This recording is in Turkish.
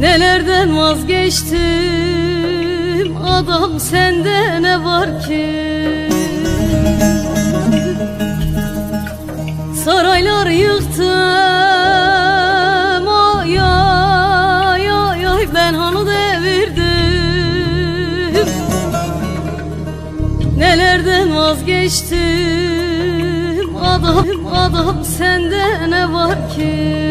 Nelerden vazgeçtim? Adam sende ne var ki? Saraylar yıktım. Ay ay ay ay ben hanı devirdim. Nelerden vazgeçtim? Adam adam sende ne var ki?